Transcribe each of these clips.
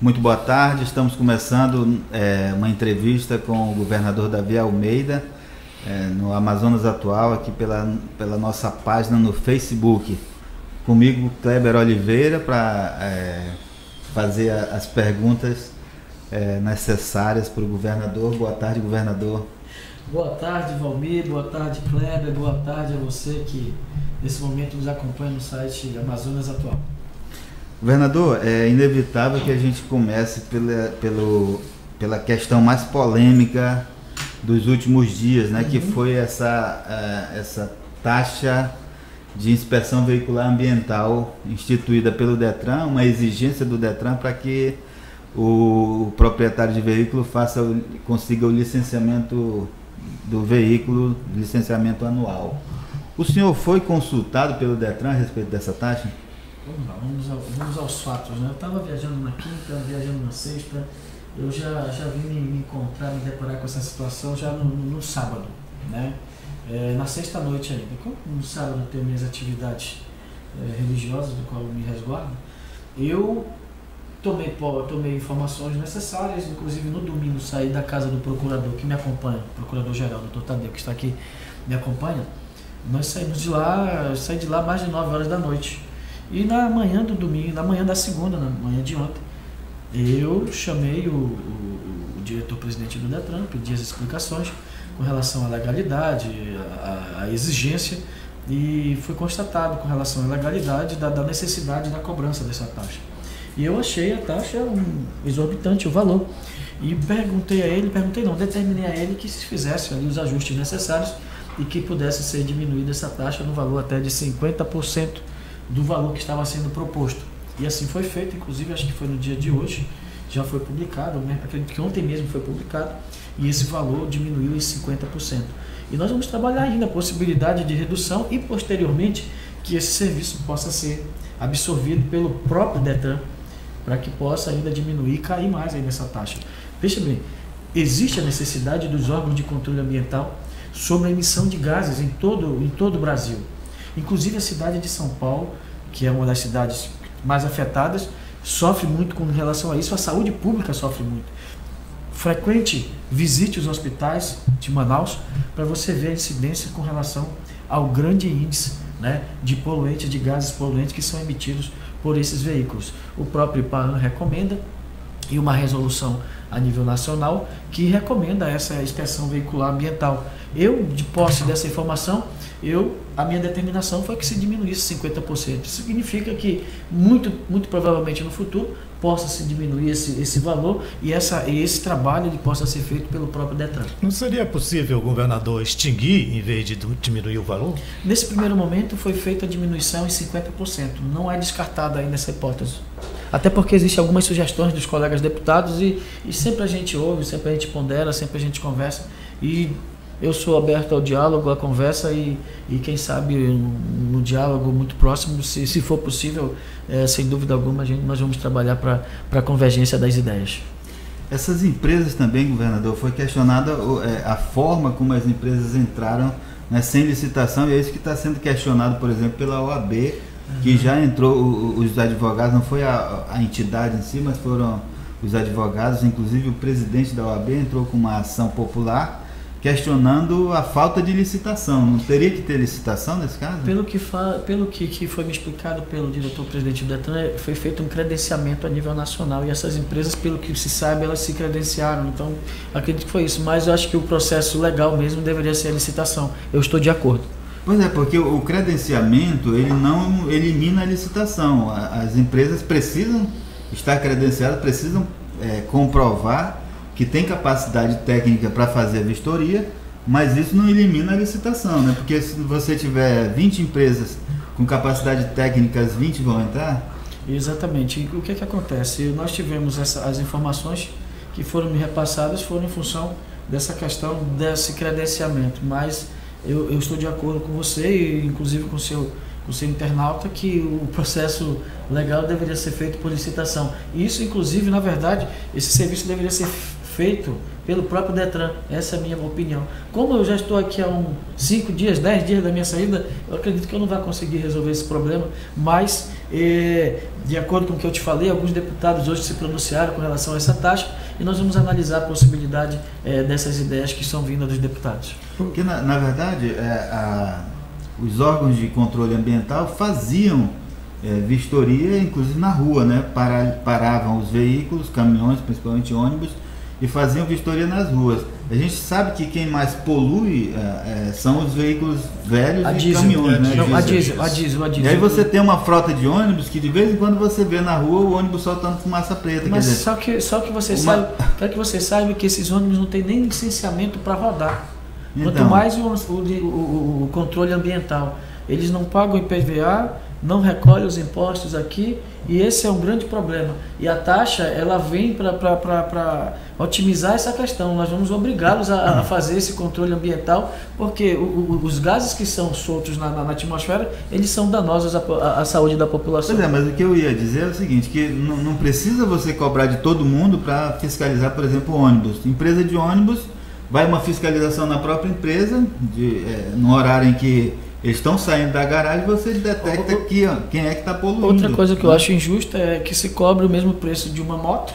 Muito boa tarde. Estamos começando é, uma entrevista com o governador Davi Almeida é, no Amazonas Atual, aqui pela, pela nossa página no Facebook. Comigo, Kleber Oliveira, para é, fazer a, as perguntas é, necessárias para o governador. Boa tarde, governador. Boa tarde, Valmir. Boa tarde, Kleber. Boa tarde a você que nesse momento nos acompanha no site Amazonas Atual. Governador, é inevitável que a gente comece pela, pelo, pela questão mais polêmica dos últimos dias, né? Uhum. Que foi essa, uh, essa taxa de inspeção veicular ambiental instituída pelo Detran, uma exigência do Detran para que o, o proprietário de veículo faça, consiga o licenciamento do veículo, licenciamento anual. O senhor foi consultado pelo Detran a respeito dessa taxa? Vamos lá, vamos, ao, vamos aos fatos. Né? Eu estava viajando na quinta, viajando na sexta, eu já, já vim me, encontrar, me deparar com essa situação já no, no sábado, né? É, na sexta noite ainda. Como no sábado tenho minhas atividades é, religiosas, do qual eu me resguardo, eu tomei, tomei informações necessárias, inclusive no domingo saí da casa do procurador que me acompanha, procurador-geral, doutor Tadeu, que está aqui, me acompanha. Nós saímos de lá, saí de lá mais de 9 horas da noite e na manhã do domingo, na manhã da segunda, na manhã de ontem, eu chamei o, o, o diretor-presidente do Detran, pedi as explicações com relação à legalidade, à, exigência, e foi constatado com relação à legalidade da, da, necessidade da cobrança dessa taxa. E eu achei a taxa um, exorbitante, o valor. E perguntei a ele, perguntei não, determinei a ele que se fizesse ali os ajustes necessários e que pudesse ser diminuída essa taxa no valor até de 50% do valor que estava sendo proposto. E assim foi feito, inclusive acho que foi no dia de hoje, já foi publicado, né? acredito que ontem mesmo foi publicado, e esse valor diminuiu em 50%. E nós vamos trabalhar ainda a possibilidade de redução e posteriormente que esse serviço possa ser absorvido pelo próprio Detran, para que possa ainda diminuir e cair mais aí nessa taxa. Veja bem, existe a necessidade dos órgãos de controle ambiental sobre a emissão de gases em todo, em todo o Brasil. Inclusive a cidade de São Paulo, que é uma das cidades mais afetadas, sofre muito com relação a isso, a saúde pública sofre muito. Frequente visite os hospitais de Manaus para você ver a incidência com relação ao grande índice né, de poluentes, de gases poluentes que são emitidos por esses veículos. O próprio IPAAN recomenda e uma resolução a nível nacional que recomenda essa inspeção veicular ambiental. Eu, de posse dessa informação, eu a minha determinação foi que se diminuísse 50%. Isso significa que muito, muito provavelmente no futuro possa se diminuir esse, esse valor e essa, esse trabalho ele possa ser feito pelo próprio Detran. Não seria possível o governador extinguir em vez de diminuir o valor? Nesse primeiro momento foi feita a diminuição em 50%. Não é descartada ainda essa hipótese. Até porque existem algumas sugestões dos colegas deputados e, e sempre a gente ouve, sempre a gente pondera, sempre a gente conversa e eu sou aberto ao diálogo, à conversa e, e quem sabe no, no diálogo muito próximo, se, se for possível, é, sem dúvida alguma, a gente, nós vamos trabalhar para a convergência das ideias. Essas empresas também, governador, foi questionada é, a forma como as empresas entraram né, sem licitação e é isso que está sendo questionado, por exemplo, pela OAB, uhum. que já entrou, os advogados, não foi a, a entidade em si, mas foram os advogados, inclusive o presidente da OAB entrou com uma ação popular questionando a falta de licitação. Não teria que ter licitação nesse caso? Pelo que, fa... Pelo que, que foi me explicado pelo diretor-presidente do Detran, é, foi feito um credenciamento a nível nacional e essas empresas, pelo que se sabe, elas se credenciaram. Então, acredito que foi isso. Mas eu acho que o processo legal mesmo deveria ser a licitação. Eu estou de acordo. Pois é, porque o credenciamento ele não elimina a licitação. As empresas precisam estar credenciadas, precisam é, comprovar que tem capacidade técnica para fazer a vistoria, mas isso não elimina a licitação, né? Porque se você tiver 20 empresas com capacidade técnica, as 20 vão entrar? Exatamente. O que, que acontece? Nós tivemos essa, as informações que foram me repassadas foram em função dessa questão desse credenciamento, mas eu, eu estou de acordo com você e inclusive com o seu o seu internauta que o processo legal deveria ser feito por licitação. Isso, inclusive, na verdade, esse serviço deveria ser feito pelo próprio Detran. Essa é a minha opinião. Como eu já estou aqui há uns 5 dias, 10 dias da minha saída, eu acredito que eu não vou conseguir resolver esse problema, mas eh, de acordo com o que eu te falei, alguns deputados hoje se pronunciaram com relação a essa taxa e nós vamos analisar a possibilidade eh, dessas ideias que são vindas dos deputados. Porque, na, na verdade, é, a, os órgãos de controle ambiental faziam é, vistoria, inclusive na rua, né? Para, paravam os veículos, caminhões, principalmente ônibus, e faziam vistoria nas ruas. A gente sabe que quem mais polui é, é, são os veículos velhos A e diesel, caminhões, né? Não, a diesel, a diesel, a diesel. E aí você tem uma frota de ônibus que de vez em quando você vê na rua o ônibus soltando fumaça preta. Mas dizer, só que, só que você uma- sabe, quero que você saiba que esses ônibus não têm nem licenciamento para rodar. Quanto Então. mais o, o, o- o controle ambiental. Eles não pagam IPVA, não recolhem os impostos aqui, e esse é um grande problema. E a taxa, ela vem para otimizar essa questão. Nós vamos obrigá-los a, a fazer esse controle ambiental, porque o- o- os gases que são soltos na, na- na atmosfera, eles são danosos à- à saúde da população. Pois é, mas o que eu ia dizer é o seguinte, que não, não precisa você cobrar de todo mundo para fiscalizar, por exemplo, ônibus. Empresa de ônibus, vai uma fiscalização na própria empresa, de, é, no horário em que eles estão saindo da garagem, você detecta O- que, ó, quem é que está poluindo. Outra coisa que eu acho injusta é que se cobre o mesmo preço de uma moto,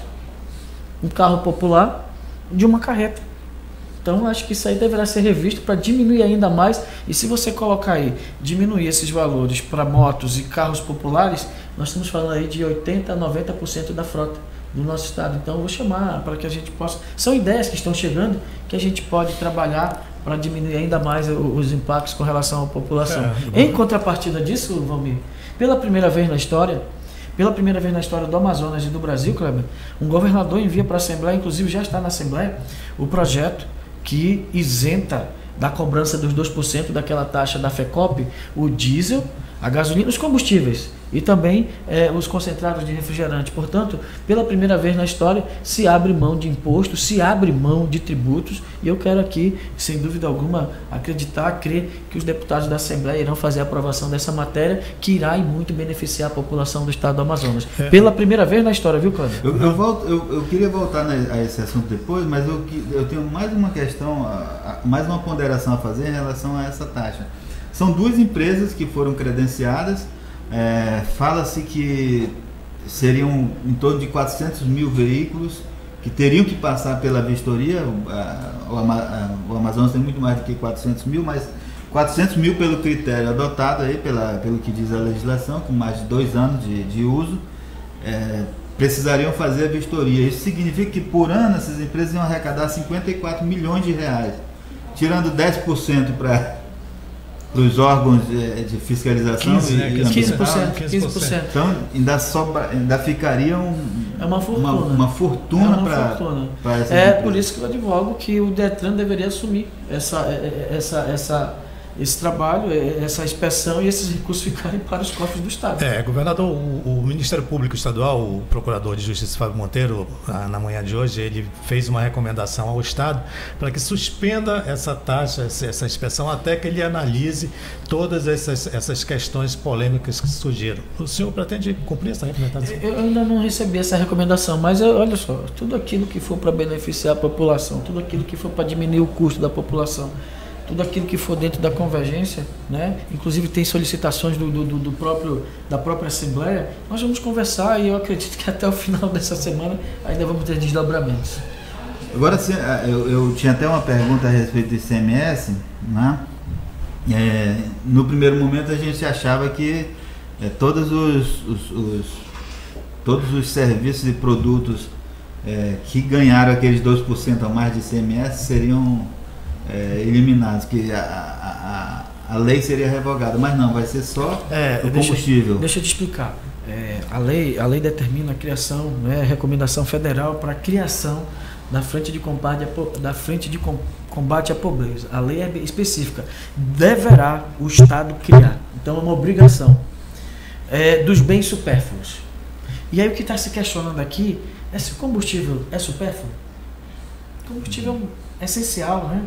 um carro popular, de uma carreta. Então eu acho que isso aí deverá ser revisto para diminuir ainda mais. E se você colocar aí, diminuir esses valores para motos e carros populares, nós estamos falando aí de 80% a 90% da frota do nosso estado. Então eu vou chamar para que a gente possa. São ideias que estão chegando que a gente pode trabalhar para diminuir ainda mais os impactos com relação à população. É, em contrapartida disso, Valmir, pela primeira vez na história, pela primeira vez na história do Amazonas e do Brasil, Kleber, um governador envia para a Assembleia, inclusive já está na Assembleia, o projeto que isenta da cobrança dos 2% daquela taxa da FECOP o diesel, a gasolina, os combustíveis e também eh, os concentrados de refrigerante. Portanto, pela primeira vez na história, se abre mão de impostos, se abre mão de tributos e eu quero aqui, sem dúvida alguma, acreditar, crer que os deputados da Assembleia irão fazer a aprovação dessa matéria que irá e muito beneficiar a população do estado do Amazonas. É. Pela primeira vez na história, viu, Cláudio? Eu, eu, volto, eu, eu queria voltar na- a esse assunto depois, mas eu, eu tenho mais uma questão, mais uma ponderação a fazer em relação a essa taxa. São duas empresas que foram credenciadas, é, fala-se que seriam em torno de 400 mil veículos que teriam que passar pela vistoria. O, a- o Amazonas tem muito mais do que 400 mil, mas 400 mil pelo critério adotado aí, pela, pelo que diz a legislação, com mais de dois anos de, de uso. É, precisariam fazer a vistoria. Isso significa que por ano essas empresas iam arrecadar 54 milhões de reais, tirando 10% para os órgãos de, de fiscalização 15, né, e, e 15%. ambiental. 15%. 15%. Então ainda, sobra, ainda ficaria um- É uma fortuna. uma, uma fortuna É para É empresas. por isso que eu advogo que o Detran deveria assumir essa, é, é, essa, essa, esse trabalho, é, essa inspeção e esses recursos ficarem para os cofres do Estado. É, governador, o, o Ministério Público Estadual, o Procurador de Justiça Fábio Monteiro, ah, na manhã de hoje, ele fez uma recomendação ao Estado para que suspenda essa taxa, essa, essa inspeção, até que ele analise todas essas, essas questões polêmicas que surgiram. O senhor pretende cumprir essa recomendação? Eu ainda não recebi essa recomendação, mas eu- olha só, tudo aquilo que for para beneficiar a população, tudo aquilo que for para diminuir o custo da população, tudo aquilo que for dentro da convergência, né? inclusive tem solicitações do, do, do- próprio, da própria Assembleia, nós vamos conversar e eu acredito que até o final dessa semana ainda vamos ter desdobramentos. Agora, se- ah, eu, eu tinha até uma pergunta a respeito do ICMS. Né? É, no primeiro momento a gente achava que é, todos os, os- os- todos os serviços e produtos é, que ganharam aqueles 2% a mais de ICMS seriam é, eliminados, que a, a, a, lei seria revogada. Mas não, vai ser só É, o deixa- combustível. Deixa eu te explicar. É, a, lei, a lei determina a criação, né, recomendação federal para a criação da frente de combate da frente de com- combate à pobreza. A lei é específica. Deverá o Estado criar. Então é uma obrigação é, dos bens supérfluos. E aí o que está se questionando aqui é se o combustível é supérfluo. O combustível é essencial, né?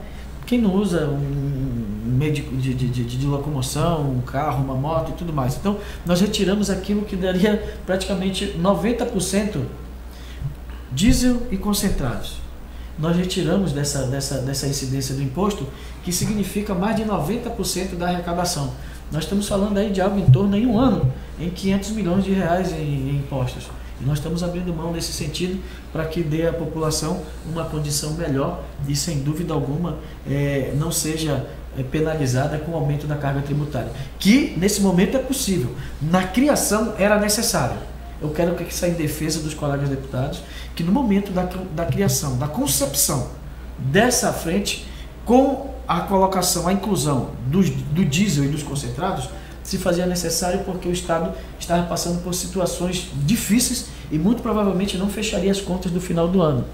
Quem não usa um meio de, de, de, de- de locomoção, um carro, uma moto e tudo mais. Então, nós retiramos aquilo que daria praticamente 90% diesel e concentrados. nós retiramos dessa, dessa, dessa incidência do imposto, que significa mais de 90% da arrecadação. Nós estamos falando aí de algo em torno, em um ano, em 500 milhões de reais em, em impostos. E nós estamos abrindo mão nesse sentido para que dê à população uma condição melhor e, sem dúvida alguma, é, não seja é, penalizada com o aumento da carga tributária. Que, nesse momento, é possível. Na criação, era necessário. Eu quero que saia em defesa dos colegas deputados, que no momento da, da criação, da concepção dessa frente, com a colocação, a inclusão do, do diesel e dos concentrados, se fazia necessário porque o Estado estava passando por situações difíceis e muito provavelmente não fecharia as contas do final do ano.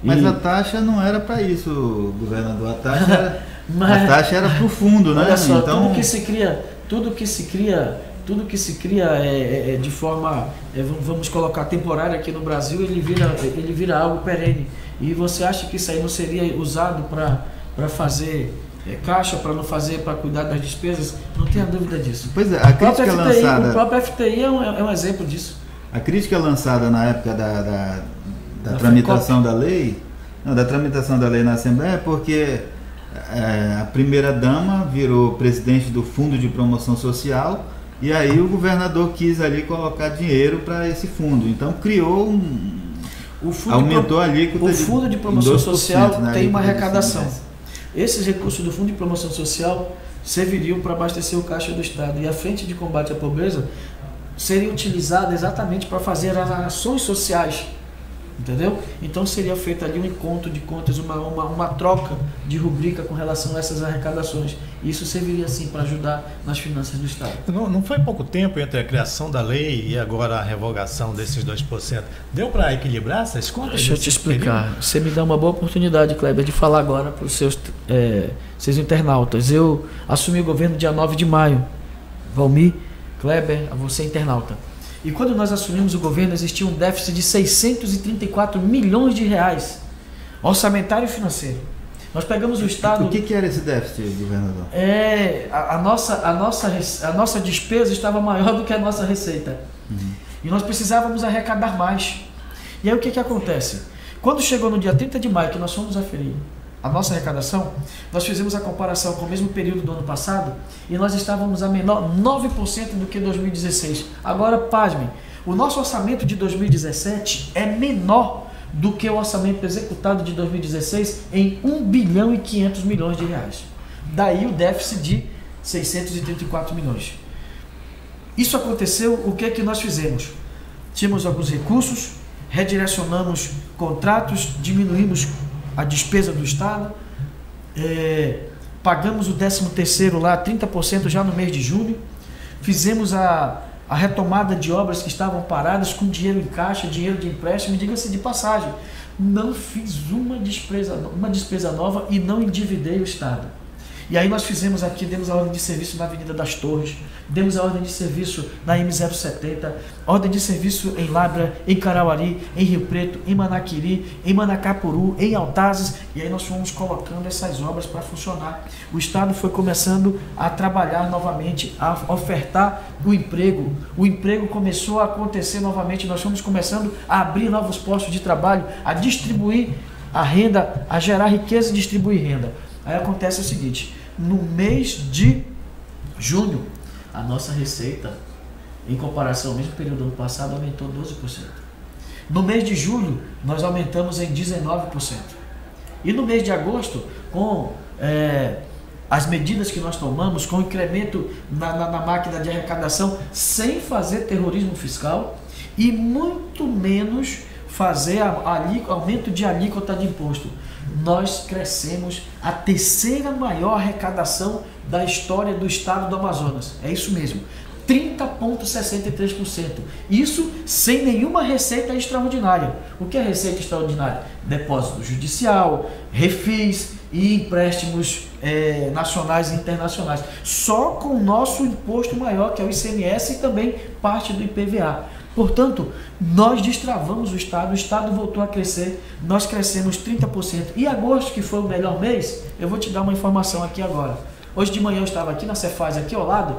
Mas e... a taxa não era para isso, governador. A taxa era, Mas... a taxa era para o fundo, né? Olha só, então... tudo que se cria, tudo que se cria, tudo que se cria é, é, é de forma, é, vamos colocar temporária aqui no Brasil, ele vira, ele vira algo perene. E você acha que isso aí não seria usado para fazer é, caixa para não fazer, para cuidar das despesas, não tenha dúvida disso. Pois é, a crítica FTI, lançada. O próprio FTI é um, é um, exemplo disso. A crítica lançada na época da, da, da tramitação da lei, não, da tramitação da lei na Assembleia é porque é, a primeira dama virou presidente do Fundo de Promoção Social e aí o governador quis ali colocar dinheiro para esse fundo. Então criou um. aumentou a alíquota. O Fundo de Promoção Social né, tem uma arrecadação. Esses recursos do Fundo de Promoção Social serviriam para abastecer o caixa do Estado. E a frente de combate à pobreza seria utilizada exatamente para fazer as ações sociais Entendeu? Então seria feito ali um encontro de contas, uma, uma, uma troca de rubrica com relação a essas arrecadações. Isso serviria assim para ajudar nas finanças do Estado. Não, não foi pouco tempo entre a criação da lei e agora a revogação desses 2%. Deu para equilibrar essas contas? Deixa eu te explicar. Período? Você me dá uma boa oportunidade, Kleber, de falar agora para os seus, é, seus internautas. Eu assumi o governo dia 9 de maio. Valmir, Kleber, a você internauta. E quando nós assumimos o governo, existia um déficit de 634 milhões de reais, orçamentário e financeiro. Nós pegamos o Estado. O que, que era esse déficit, governador? É, a, a, nossa, a, nossa, a nossa despesa estava maior do que a nossa receita. Uhum. E nós precisávamos arrecadar mais. E aí o que, que acontece? Quando chegou no dia 30 de maio, que nós fomos aferir a nossa arrecadação, nós fizemos a comparação com o mesmo período do ano passado e nós estávamos a menor 9% do que 2016. Agora, pasmem, o nosso orçamento de 2017 é menor do que o orçamento executado de 2016 em 1 bilhão e 500 milhões de reais. Daí o déficit de 634 milhões. Isso aconteceu, o que é que nós fizemos? Tínhamos alguns recursos, redirecionamos contratos, diminuímos a despesa do Estado. É, pagamos o 13 terceiro lá, 30% já no mês de julho. Fizemos a, a retomada de obras que estavam paradas com dinheiro em caixa, dinheiro de empréstimo, diga-se de passagem. Não fiz uma despesa, uma despesa nova e não endividei o Estado. E aí nós fizemos aqui, demos a ordem de serviço na Avenida das Torres, demos a ordem de serviço na M070, ordem de serviço em Labra, em Carauari, em Rio Preto, em Manaquiri, em Manacapuru, em Altazes, e aí nós fomos colocando essas obras para funcionar. O Estado foi começando a trabalhar novamente, a ofertar o emprego. O emprego começou a acontecer novamente, nós fomos começando a abrir novos postos de trabalho, a distribuir a renda, a gerar riqueza e distribuir renda. Aí acontece o seguinte: no mês de junho, a nossa receita, em comparação ao mesmo período do ano passado, aumentou 12%. No mês de julho, nós aumentamos em 19%. E no mês de agosto, com é, as medidas que nós tomamos, com o incremento na, na, na máquina de arrecadação, sem fazer terrorismo fiscal e muito menos fazer a, a, aumento de alíquota de imposto nós crescemos a terceira maior arrecadação da história do estado do Amazonas. É isso mesmo. 30,63%. Isso sem nenhuma receita extraordinária. O que é receita extraordinária? Depósito judicial, refis e empréstimos é, nacionais e internacionais. Só com o nosso imposto maior, que é o ICMS, e também parte do IPVA. Portanto, nós destravamos o Estado, o Estado voltou a crescer, nós crescemos 30%. E agosto, que foi o melhor mês, eu vou te dar uma informação aqui agora. Hoje de manhã eu estava aqui na Cefaz, aqui ao lado,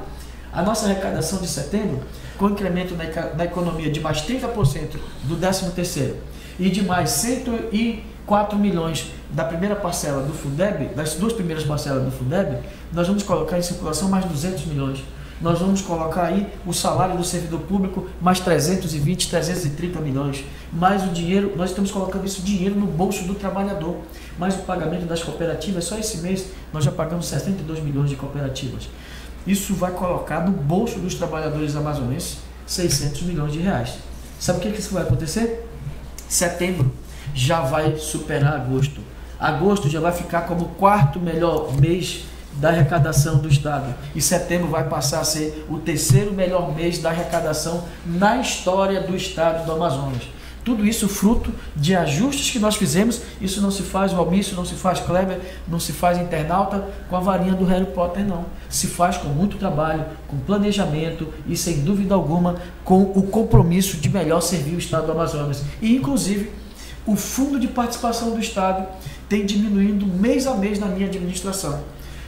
a nossa arrecadação de setembro, com incremento na, economia de mais 30% do 13º e de mais 140 4 milhões da primeira parcela do Fundeb, das duas primeiras parcelas do Fundeb, nós vamos colocar em circulação mais 200 milhões. Nós vamos colocar aí o salário do servidor público mais 320, 330 milhões. Mais o dinheiro, nós estamos colocando esse dinheiro no bolso do trabalhador. Mais o pagamento das cooperativas, só esse mês nós já pagamos 62 milhões de cooperativas. Isso vai colocar no bolso dos trabalhadores amazonenses 600 milhões de reais. Sabe o que, que isso vai acontecer? Setembro já vai superar agosto. Agosto já vai ficar como o quarto melhor mês da arrecadação do Estado. E setembro vai passar a ser o terceiro melhor mês da arrecadação na história do Estado do Amazonas. Tudo isso fruto de ajustes que nós fizemos. Isso não se faz o Almício, não se faz Kleber, não se faz internauta com a varinha do Harry Potter, não. Se faz com muito trabalho, com planejamento e, sem dúvida alguma, com o compromisso de melhor servir o Estado do Amazonas. E, inclusive, o fundo de participação do Estado tem diminuindo mês a mês na minha administração.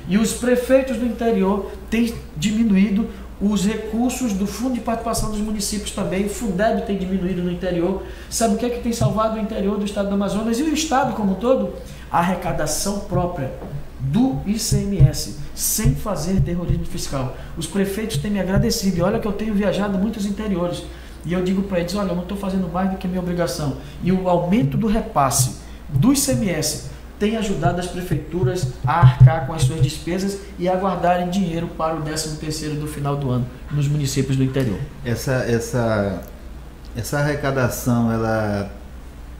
E os prefeitos do interior têm diminuído os recursos do Fundo de Participação dos Municípios também. O Fundeb tem diminuído no interior. Sabe o que é que tem salvado o interior do estado do Amazonas e o estado como um todo? A arrecadação própria do ICMS, sem fazer terrorismo fiscal. Os prefeitos têm me agradecido. E olha que eu tenho viajado muitos interiores. E eu digo para eles: olha, eu não estou fazendo mais do que minha obrigação. E o aumento do repasse do ICMS tem ajudado as prefeituras a arcar com as suas despesas e a guardarem dinheiro para o 13 terceiro do final do ano nos municípios do interior. Essa, essa, essa arrecadação, ela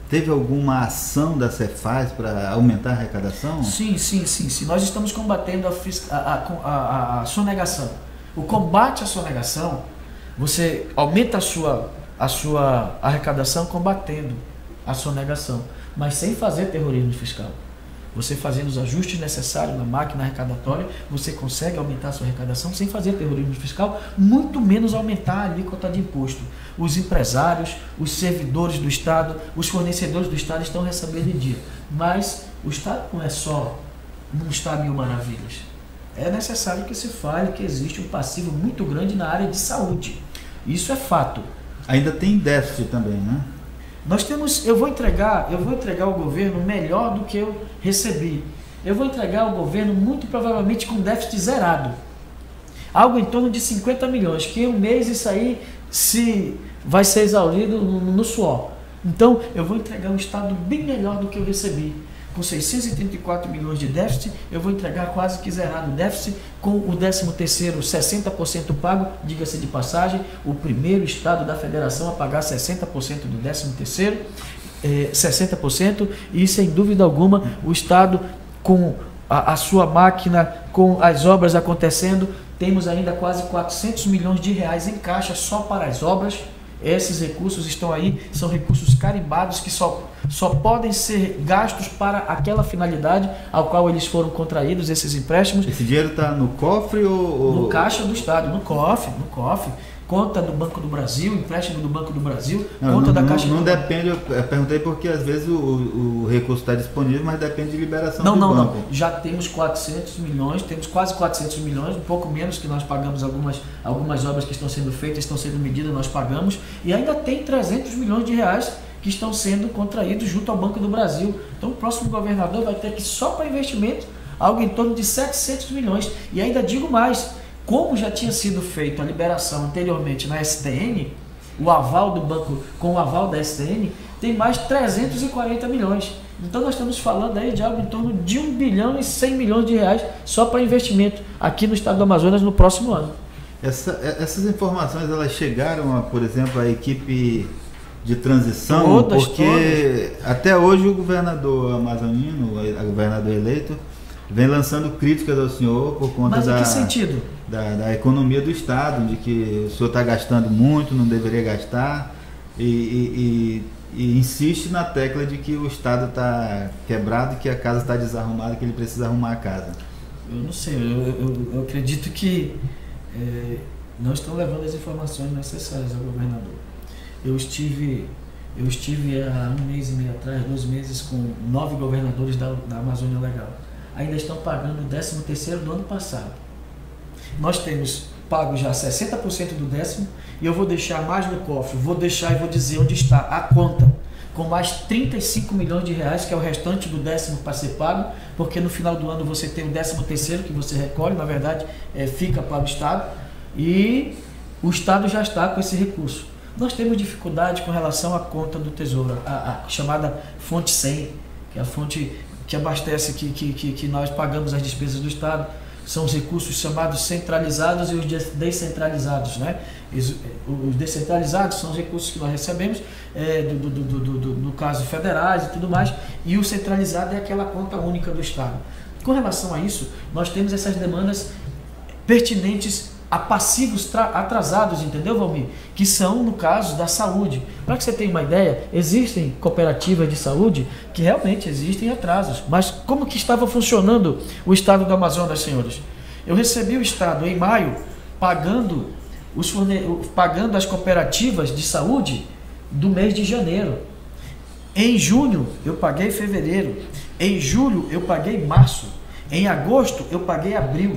teve alguma ação da Cefaz para aumentar a arrecadação? Sim, sim, sim, sim. Nós estamos combatendo a, a, a, a sonegação. O combate à sonegação, você aumenta a sua, a sua arrecadação combatendo a sonegação, mas sem fazer terrorismo fiscal. Você fazendo os ajustes necessários na máquina arrecadatória, você consegue aumentar a sua arrecadação sem fazer terrorismo fiscal, muito menos aumentar a alíquota de imposto. Os empresários, os servidores do Estado, os fornecedores do Estado estão recebendo em dia. Mas o Estado não é só, não está mil maravilhas. É necessário que se fale que existe um passivo muito grande na área de saúde. Isso é fato. Ainda tem déficit também, né? Nós temos, eu vou entregar, eu vou entregar ao governo melhor do que eu recebi. Eu vou entregar ao governo muito provavelmente com déficit zerado. Algo em torno de 50 milhões, que um mês isso aí se vai ser exaurido no, no suor. Então, eu vou entregar um estado bem melhor do que eu recebi com 634 milhões de déficit, eu vou entregar quase que zerado o déficit, com o 13º 60% pago, diga-se de passagem, o primeiro estado da federação a pagar 60% do 13º, eh, 60%, e sem dúvida alguma o estado com a, a sua máquina, com as obras acontecendo, temos ainda quase 400 milhões de reais em caixa só para as obras, esses recursos estão aí, são recursos carimbados que só, só podem ser gastos para aquela finalidade ao qual eles foram contraídos, esses empréstimos. Esse dinheiro está no cofre ou. No caixa do Estado, no cofre, no cofre conta do Banco do Brasil, empréstimo do Banco do Brasil, não, conta não, da Caixa Não, não depende, eu perguntei porque às vezes o, o recurso está disponível, mas depende de liberação não, do não, banco. Não, Já temos 400 milhões, temos quase 400 milhões, um pouco menos que nós pagamos algumas, algumas obras que estão sendo feitas, estão sendo medidas, nós pagamos, e ainda tem 300 milhões de reais que estão sendo contraídos junto ao Banco do Brasil. Então o próximo governador vai ter que só para investimento algo em torno de 700 milhões. E ainda digo mais, como já tinha sido feita a liberação anteriormente na STN, o aval do banco com o aval da STN tem mais 340 milhões. Então nós estamos falando aí de algo em torno de 1 bilhão e 100 milhões de reais só para investimento aqui no estado do Amazonas no próximo ano. Essa, essas informações elas chegaram, a, por exemplo, à equipe de transição, todas, porque todas. até hoje o governador amazonino, o governador eleito, vem lançando críticas ao senhor por conta Mas da, em que sentido? Da, da economia do Estado, de que o senhor está gastando muito, não deveria gastar, e, e, e, e, insiste na tecla de que o Estado está quebrado, que a casa está desarrumada, que ele precisa arrumar a casa. Eu não sei, eu, eu, eu acredito que é, não estão levando as informações necessárias ao governador. Eu estive eu estive há um mês e meio atrás, dois meses, com nove governadores da, da Amazônia Legal ainda estão pagando o 13 terceiro do ano passado. Nós temos pago já 60% do décimo e eu vou deixar mais no cofre, vou deixar e vou dizer onde está a conta. com mais 35 milhões de reais, que é o restante do décimo para ser pago, porque no final do ano você tem o décimo terceiro que você recolhe, na verdade é, fica para o Estado, e o Estado já está com esse recurso. Nós temos dificuldade com relação à conta do Tesouro, a, a chamada fonte 100, que é a fonte que abastece, que, que, que nós pagamos as despesas do Estado são os recursos chamados centralizados e os descentralizados. Né? Os descentralizados são os recursos que nós recebemos, é, do, do, do, do, no caso federais e tudo mais, e o centralizado é aquela conta única do Estado. Com relação a isso, nós temos essas demandas pertinentes a passivos atrasados, entendeu, Valmir? Que são, no caso, da saúde. Para que você tenha uma ideia, existem cooperativas de saúde que realmente existem atrasos. Mas como que estava funcionando o estado do Amazonas, senhores? Eu recebi o estado em maio pagando, os forne... pagando as cooperativas de saúde do mês de janeiro. Em junho eu paguei fevereiro. Em julho eu paguei março. Em agosto eu paguei abril.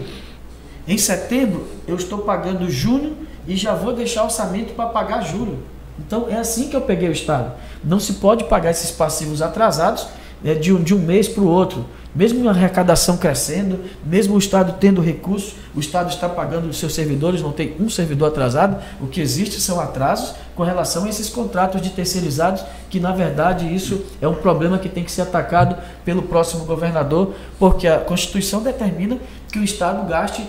Em setembro eu estou pagando junho e já vou deixar orçamento para pagar julho. Então é assim que eu peguei o Estado. Não se pode pagar esses passivos atrasados é, de, um, de um mês para o outro. Mesmo a arrecadação crescendo, mesmo o Estado tendo recursos, o Estado está pagando os seus servidores, não tem um servidor atrasado. O que existe são atrasos com relação a esses contratos de terceirizados, que na verdade isso é um problema que tem que ser atacado pelo próximo governador, porque a Constituição determina que o Estado gaste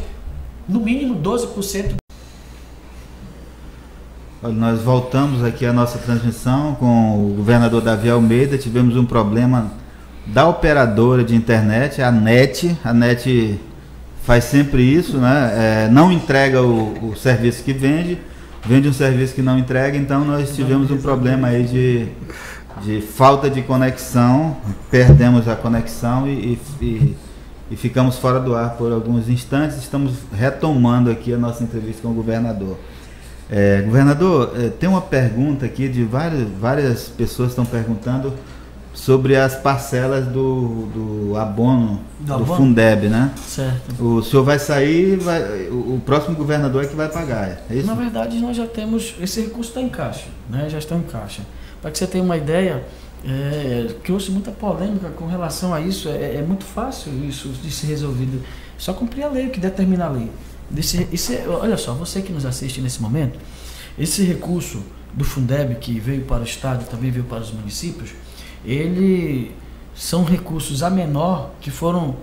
no mínimo 12%. Nós voltamos aqui à nossa transmissão com o governador Davi Almeida. Tivemos um problema da operadora de internet, a NET. A NET faz sempre isso, né? É, não entrega o, o, serviço que vende, vende um serviço que não entrega. Então nós tivemos um problema aí de, de falta de conexão, perdemos a conexão e, e e ficamos fora do ar por alguns instantes. Estamos retomando aqui a nossa entrevista com o governador. É, governador, é, tem uma pergunta aqui de várias, várias pessoas estão perguntando sobre as parcelas do, do abono do, do abono? Fundeb, né? Certo. O senhor vai sair, vai, o, o próximo governador é que vai pagar, é isso? Na verdade, nós já temos, esse recurso está em caixa, né? já está em caixa. Para que você tenha uma ideia, é, criou-se muita polêmica com relação a isso. É, é, muito fácil isso de ser resolvido. Só cumprir a lei, que determina a lei. Desse, esse, olha só, você que nos assiste nesse momento, esse recurso do Fundeb que veio para o Estado também veio para os municípios, ele são recursos a menor que foram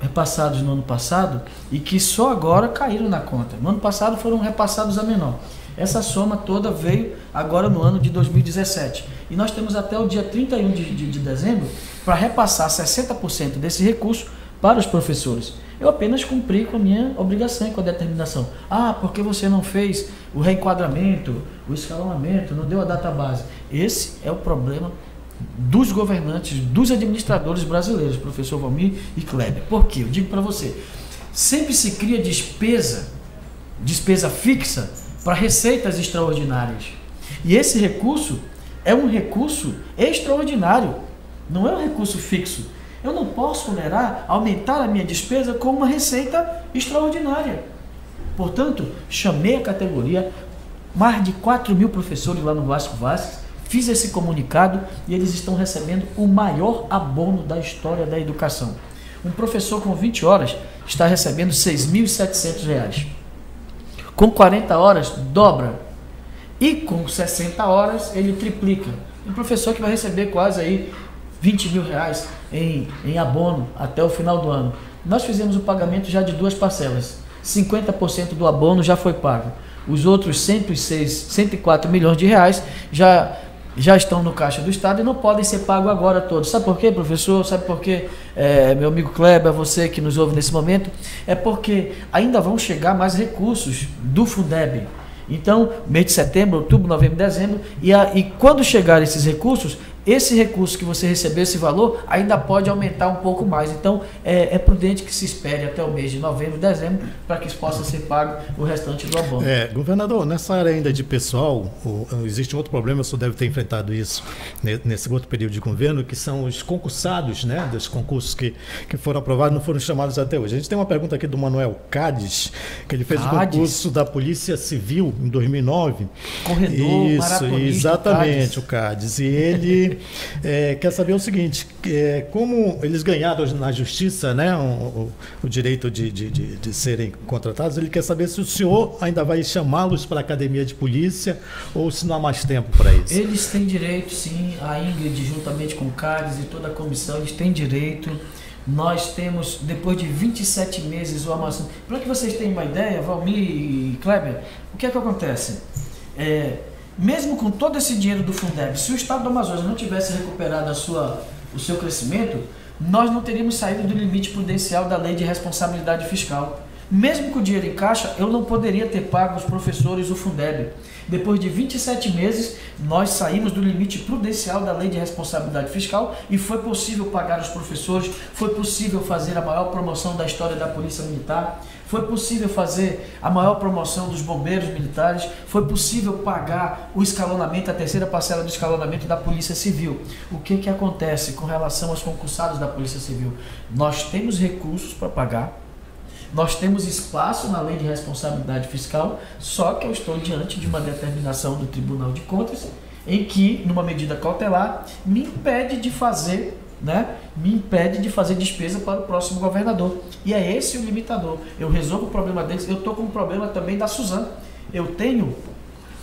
repassados no ano passado e que só agora caíram na conta. No ano passado foram repassados a menor. Essa soma toda veio agora no ano de 2017. E nós temos até o dia 31 de, de, de dezembro para repassar 60% desse recurso para os professores. Eu apenas cumpri com a minha obrigação e com a determinação. Ah, porque você não fez o reenquadramento, o escalonamento, não deu a data base. Esse é o problema dos governantes, dos administradores brasileiros, professor Valmir e Kleber. Por quê? Eu digo para você, sempre se cria despesa, despesa fixa para receitas extraordinárias. E esse recurso é um recurso extraordinário, não é um recurso fixo. Eu não posso onerar, aumentar a minha despesa com uma receita extraordinária. Portanto, chamei a categoria, mais de 4 mil professores lá no Vasco Vasques, fiz esse comunicado e eles estão recebendo o maior abono da história da educação. Um professor com 20 horas está recebendo R$ 6.700. Com 40 horas, dobra. E com 60 horas, ele triplica. Um professor que vai receber quase aí 20 mil reais em, em abono até o final do ano. Nós fizemos o pagamento já de duas parcelas. 50% do abono já foi pago. Os outros 106, 104 milhões de reais já já estão no caixa do Estado e não podem ser pagos agora todos. Sabe por quê, professor? Sabe por quê, é, meu amigo Kleber, você que nos ouve nesse momento? É porque ainda vão chegar mais recursos do Fundeb. Então, mês de setembro, outubro, novembro, dezembro, e, a, e quando chegar esses recursos, esse recurso que você recebeu, esse valor, ainda pode aumentar um pouco mais. Então, é, é prudente que se espere até o mês de novembro, dezembro, para que possa ser pago o restante do abono. É, governador, nessa área ainda de pessoal, existe um outro problema, o senhor deve ter enfrentado isso nesse outro período de governo, que são os concursados, né, dos concursos que, que foram aprovados não foram chamados até hoje. A gente tem uma pergunta aqui do Manuel Cades, que ele fez Cades. o concurso da Polícia Civil em 2009. Corredor, Isso, exatamente, o Cades. E ele é, quer saber o seguinte: é, como eles ganharam na justiça né, o, o, o direito de, de, de, de, serem contratados, ele quer saber se o senhor ainda vai chamá-los para a academia de polícia ou se não há mais tempo para isso. Eles têm direito, sim. A Ingrid, juntamente com o Carlos e toda a comissão, eles têm direito. Nós temos, depois de 27 meses, o Amazonas. Para que vocês tenham uma ideia, Valmir e Kleber, o que é que acontece? É, mesmo com todo esse dinheiro do Fundeb, se o Estado do Amazonas não tivesse recuperado a sua, o seu crescimento, nós não teríamos saído do limite prudencial da lei de responsabilidade fiscal. Mesmo com o dinheiro em caixa, eu não poderia ter pago os professores do Fundeb. Depois de 27 meses, nós saímos do limite prudencial da lei de responsabilidade fiscal e foi possível pagar os professores, foi possível fazer a maior promoção da história da Polícia Militar, foi possível fazer a maior promoção dos bombeiros militares, foi possível pagar o escalonamento, a terceira parcela do escalonamento da Polícia Civil. O que, que acontece com relação aos concursados da Polícia Civil? Nós temos recursos para pagar, nós temos espaço na lei de responsabilidade fiscal, só que eu estou diante de uma determinação do Tribunal de Contas em que, numa medida cautelar, me impede de fazer, né, me impede de fazer despesa para o próximo governador. E é esse o limitador. Eu resolvo o problema deles. Eu estou com um problema também da Suzana. Eu tenho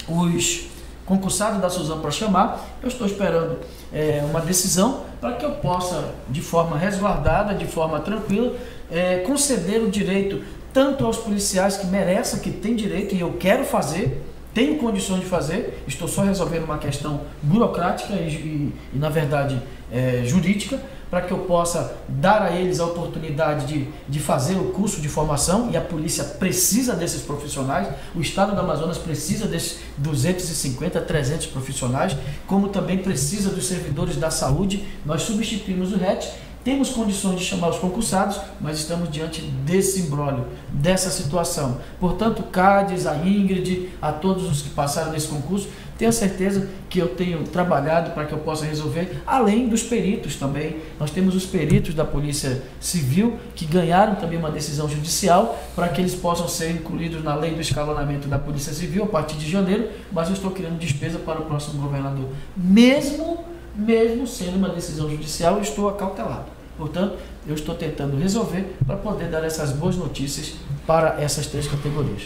os concursados da Suzana para chamar. Eu estou esperando é, uma decisão para que eu possa, de forma resguardada, de forma tranquila, é, conceder o direito tanto aos policiais que merecem, que têm direito, e eu quero fazer, tenho condições de fazer, estou só resolvendo uma questão burocrática e, e, e na verdade, é, jurídica, para que eu possa dar a eles a oportunidade de, de fazer o curso de formação, e a polícia precisa desses profissionais, o Estado do Amazonas precisa desses 250, 300 profissionais, como também precisa dos servidores da saúde. Nós substituímos o RET temos condições de chamar os concursados, mas estamos diante desse imbróglio, dessa situação. Portanto, Cádiz, a Ingrid, a todos os que passaram nesse concurso, tenho certeza que eu tenho trabalhado para que eu possa resolver, além dos peritos também. Nós temos os peritos da Polícia Civil que ganharam também uma decisão judicial para que eles possam ser incluídos na lei do escalonamento da Polícia Civil a partir de janeiro, mas eu estou criando despesa para o próximo governador. Mesmo, mesmo sendo uma decisão judicial, estou acautelado. Portanto, eu estou tentando resolver para poder dar essas boas notícias para essas três categorias.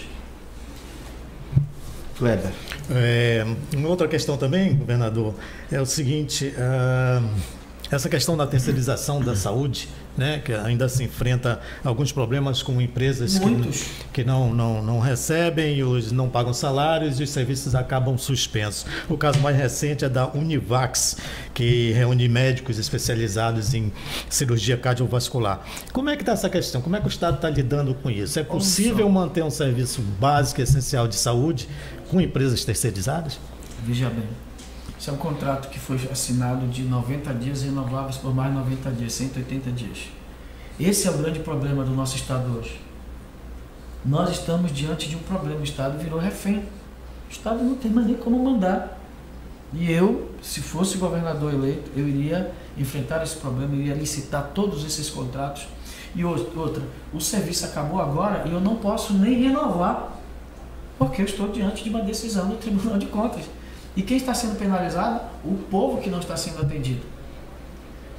Kleber. É, uma outra questão também, governador, é o seguinte: uh, essa questão da terceirização da saúde né, que ainda se enfrenta alguns problemas com empresas que, que não, não, não recebem, os não pagam salários e os serviços acabam suspensos. O caso mais recente é da Univax, que reúne médicos especializados em cirurgia cardiovascular. Como é que está essa questão? Como é que o Estado está lidando com isso? É possível manter um serviço básico e essencial de saúde com empresas terceirizadas? Veja bem, esse é um contrato que foi assinado de 90 dias renováveis por mais 90 dias, 180 dias. Esse é o grande problema do nosso Estado hoje. Nós estamos diante de um problema. O Estado virou refém. O Estado não tem mais nem como mandar. E eu, se fosse governador eleito, eu iria enfrentar esse problema, iria licitar todos esses contratos. E outra, o serviço acabou agora e eu não posso nem renovar, porque eu estou diante de uma decisão do Tribunal de Contas. E quem está sendo penalizado? O povo que não está sendo atendido.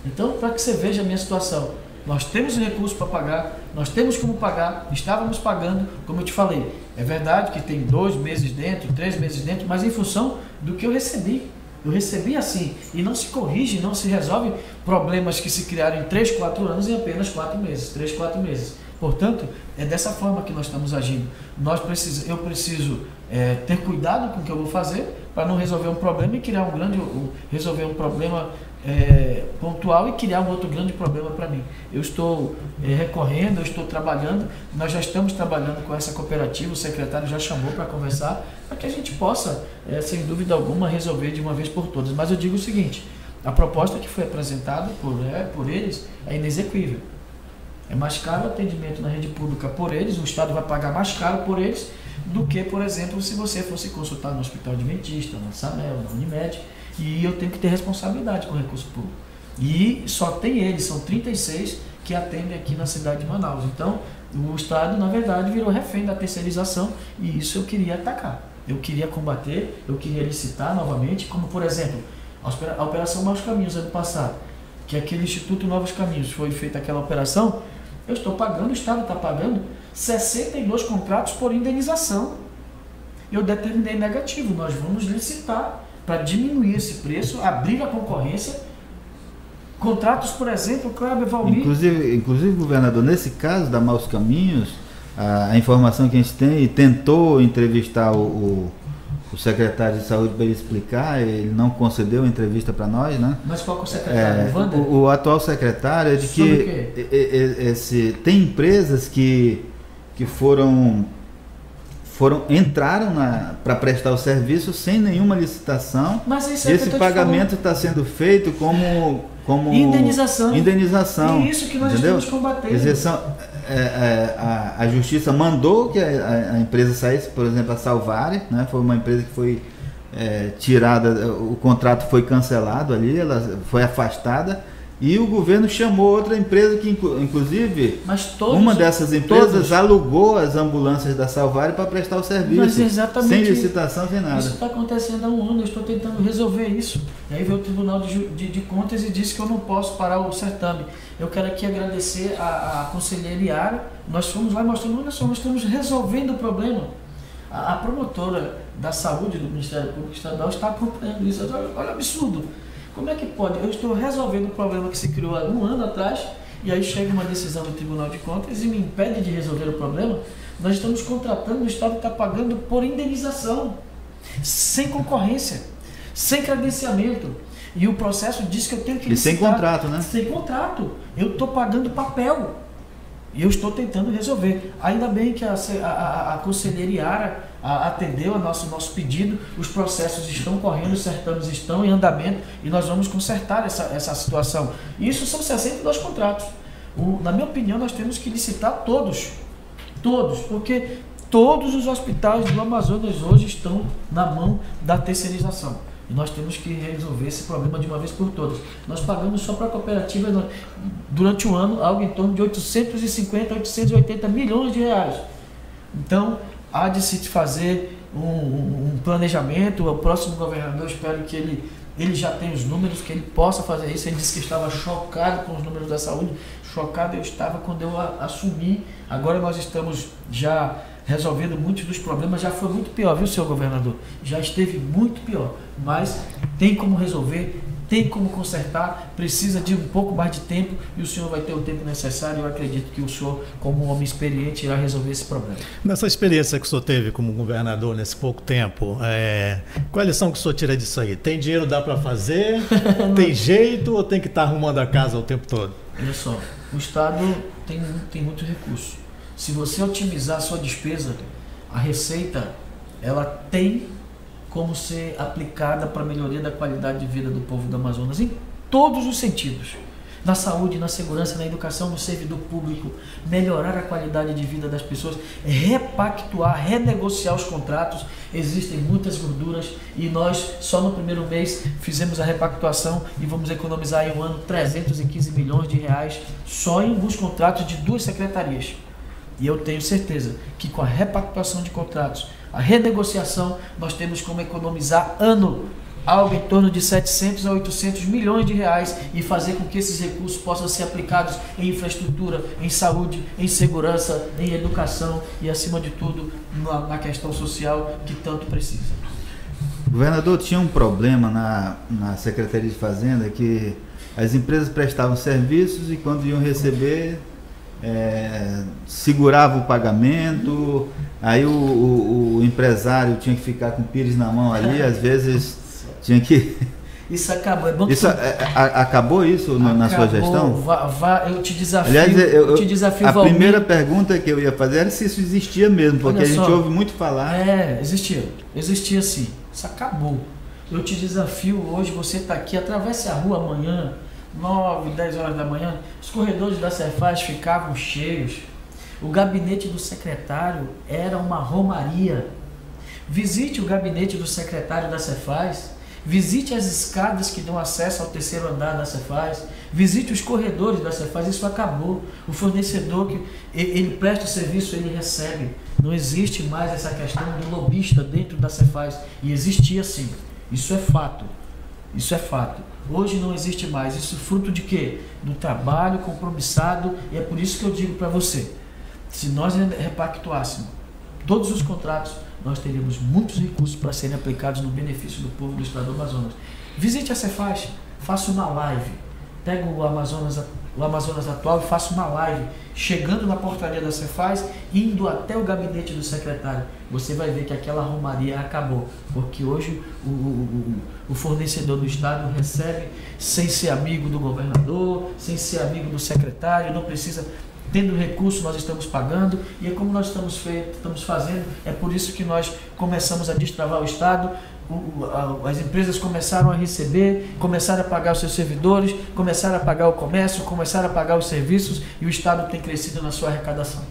Então, para que você veja a minha situação, nós temos recursos para pagar, nós temos como pagar, estávamos pagando, como eu te falei. É verdade que tem dois meses dentro, três meses dentro, mas em função do que eu recebi. Eu recebi assim, e não se corrige, não se resolve problemas que se criaram em três, quatro anos em apenas quatro meses, três, quatro meses. Portanto, é dessa forma que nós estamos agindo. Nós precis, eu preciso é, ter cuidado com o que eu vou fazer para não resolver um problema e criar um grande, um, resolver um problema é, pontual e criar um outro grande problema para mim. Eu estou é, recorrendo, eu estou trabalhando, nós já estamos trabalhando com essa cooperativa, o secretário já chamou para conversar, para que a gente possa, é, sem dúvida alguma, resolver de uma vez por todas. Mas eu digo o seguinte, a proposta que foi apresentada por, é, por eles é inexequível. É mais caro o atendimento na rede pública por eles, o Estado vai pagar mais caro por eles do que, por exemplo, se você fosse consultar no Hospital Adventista, na SAMEL, na Unimed, e eu tenho que ter responsabilidade com o recurso público. E só tem eles, são 36 que atendem aqui na cidade de Manaus. Então, o Estado, na verdade, virou refém da terceirização e isso eu queria atacar. Eu queria combater, eu queria licitar novamente, como por exemplo, A Operação Maus Caminhos, ano passado, que aquele Instituto Novos Caminhos, foi feita aquela operação, eu estou pagando, o Estado está pagando 62 contratos por indenização. Eu determinei negativo, nós vamos licitar para diminuir esse preço, abrir a concorrência. Contratos, por exemplo, Kleber Valmir. Inclusive, inclusive, governador, nesse caso da Maus Caminhos, a, a informação que a gente tem, e tentou entrevistar o, o, o secretário de saúde para ele explicar, ele não concedeu entrevista para nós, né? Mas qual é o secretário? É, o, o, atual secretário é de que esse, tem empresas que, que foram foram entraram para prestar o serviço sem nenhuma licitação. Mas isso é esse pagamento está sendo feito como como indenização. Indenização. E isso que nós entendeu? estamos combatendo. Exceção, é, é, a, a, justiça mandou que a, a, empresa saísse, por exemplo, a Salvare, né? Foi uma empresa que foi é, tirada, o contrato foi cancelado ali, ela foi afastada e o governo chamou outra empresa que, inclusive, todos, uma dessas empresas todos. alugou as ambulâncias da Salvare para prestar o serviço. Mas exatamente sem licitação, sem nada. Isso está acontecendo há um ano, eu estou tentando resolver isso. E aí veio o Tribunal de, de, de, Contas e disse que eu não posso parar o certame. Eu quero aqui agradecer a, a conselheira Iara. Nós fomos lá mostrando, olha só, nós estamos resolvendo o problema. A, a promotora da saúde do Ministério Público Estadual está acompanhando isso. Olha, olha o absurdo. Como é que pode? Eu estou resolvendo um problema que se criou há um ano atrás e aí chega uma decisão do Tribunal de Contas e me impede de resolver o problema. Nós estamos contratando, o Estado está pagando por indenização, sem concorrência, sem credenciamento. E o processo diz que eu tenho que. E sem contrato, né? Sem contrato. Eu estou pagando papel. E eu estou tentando resolver. Ainda bem que a, a, a conselheira Iara atendeu ao nosso, nosso pedido, os processos estão correndo, os certames estão em andamento e nós vamos consertar essa, essa situação. Isso são 62 contratos. O, na minha opinião, nós temos que licitar todos. Todos, porque todos os hospitais do Amazonas hoje estão na mão da terceirização. E nós temos que resolver esse problema de uma vez por todas. Nós pagamos só para a cooperativa durante um ano algo em torno de 850, 880 milhões de reais. Então, há de se fazer um, um, planejamento. O próximo governador, espero que ele, ele já tenha os números, que ele possa fazer isso. Ele disse que estava chocado com os números da saúde. Chocado eu estava quando eu assumi. Agora nós estamos já resolvendo muitos dos problemas. Já foi muito pior, viu, senhor governador? Já esteve muito pior. Mas tem como resolver, tem como consertar, precisa de um pouco mais de tempo e o senhor vai ter o tempo necessário. Eu acredito que o senhor, como um homem experiente, irá resolver esse problema. Nessa experiência que o senhor teve como governador nesse pouco tempo, é... qual a lição que o senhor tira disso aí? Tem dinheiro, dá para fazer? tem jeito ou tem que estar tá arrumando a casa o tempo todo? Olha só, o Estado tem, tem muito recurso. Se você otimizar a sua despesa, a receita, ela tem como ser aplicada para a melhoria da qualidade de vida do povo do Amazonas em todos os sentidos. Na saúde, na segurança, na educação, no servidor público, melhorar a qualidade de vida das pessoas, repactuar, renegociar os contratos. Existem muitas gorduras e nós, só no primeiro mês, fizemos a repactuação e vamos economizar em um ano 315 milhões de reais só em alguns contratos de duas secretarias. E eu tenho certeza que com a repactuação de contratos, a renegociação, nós temos como economizar ano algo em torno de 700 a 800 milhões de reais e fazer com que esses recursos possam ser aplicados em infraestrutura, em saúde, em segurança, em educação e, acima de tudo, na, na questão social que tanto precisa. Governador, tinha um problema na, na Secretaria de Fazenda que as empresas prestavam serviços e quando iam receber é, segurava o pagamento, aí o, o, o, empresário tinha que ficar com o pires na mão ali, às vezes tinha que. Isso acabou. É bom isso, é, a, acabou isso acabou, na sua gestão? Vá, vá, eu te desafio. Aliás, eu, eu te desafio, a Valmir. primeira pergunta que eu ia fazer era se isso existia mesmo, porque Olha a gente só, ouve muito falar. É, existia. Existia sim. Isso acabou. Eu te desafio hoje, você está aqui, atravesse a rua amanhã 9, 10 horas da manhã, os corredores da Cefaz ficavam cheios. O gabinete do secretário era uma romaria. Visite o gabinete do secretário da Cefaz, visite as escadas que dão acesso ao terceiro andar da Cefaz, visite os corredores da Cefaz, isso acabou. O fornecedor que ele presta o serviço, ele recebe. Não existe mais essa questão do lobista dentro da Cefaz. E existia sim. Isso é fato. Isso é fato. Hoje não existe mais. Isso fruto de quê? Do trabalho compromissado. E é por isso que eu digo para você: se nós repactuássemos todos os contratos, nós teríamos muitos recursos para serem aplicados no benefício do povo do estado do Amazonas. Visite a Cefaz, faça uma live. Pega o Amazonas, o Amazonas atual e faça uma live, chegando na portaria da Cefaz, indo até o gabinete do secretário. Você vai ver que aquela romaria acabou, porque hoje o, o, o fornecedor do Estado recebe sem ser amigo do governador, sem ser amigo do secretário, não precisa tendo recurso nós estamos pagando e é como nós estamos, feito, estamos fazendo, é por isso que nós começamos a destravar o Estado, as empresas começaram a receber, começaram a pagar os seus servidores, começaram a pagar o comércio, começaram a pagar os serviços e o Estado tem crescido na sua arrecadação.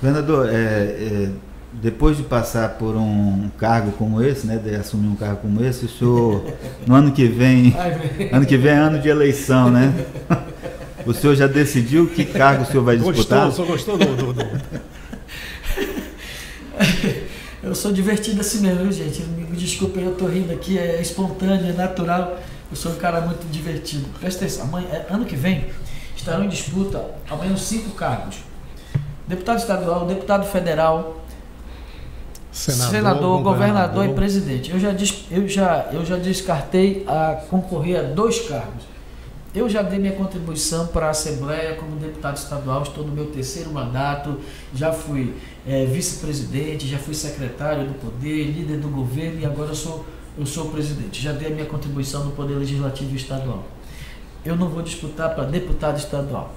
Governador, é, é, depois de passar por um cargo como esse, né, de assumir um cargo como esse, o senhor, no ano que vem, ano que vem é ano de eleição, né? O senhor já decidiu que cargo o senhor vai disputar? Gostou, o senhor gostou do... do, do... Eu sou divertido assim mesmo, gente. Me desculpem, eu tô rindo aqui, é espontâneo, é natural. Eu sou um cara muito divertido. Presta atenção, amanhã, é, ano que vem estarão em disputa ao menos cinco cargos: deputado estadual, deputado federal, senador, senador governador, governador, e presidente. Eu já, eu, já, eu já descartei a concorrer a dois cargos. Eu já dei minha contribuição para a Assembleia como deputado estadual, estou no meu terceiro mandato, já fui é, vice-presidente, já fui secretário do Poder, líder do governo e agora eu sou, eu sou presidente. Já dei a minha contribuição no Poder Legislativo Estadual. Eu não vou disputar para deputado estadual.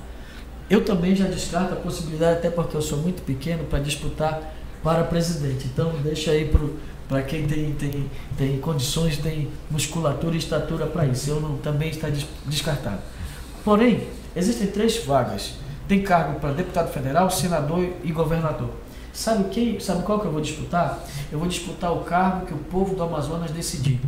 Eu também já descarto a possibilidade, até porque eu sou muito pequeno, para disputar para presidente. Então, deixa aí para para quem tem, tem, tem condições, tem musculatura e estatura para isso. Eu não, também está descartado. Porém, existem três vagas. Tem cargo para deputado federal, senador e governador. Sabe quem? Sabe qual que eu vou disputar? Eu vou disputar o cargo que o povo do Amazonas decidir.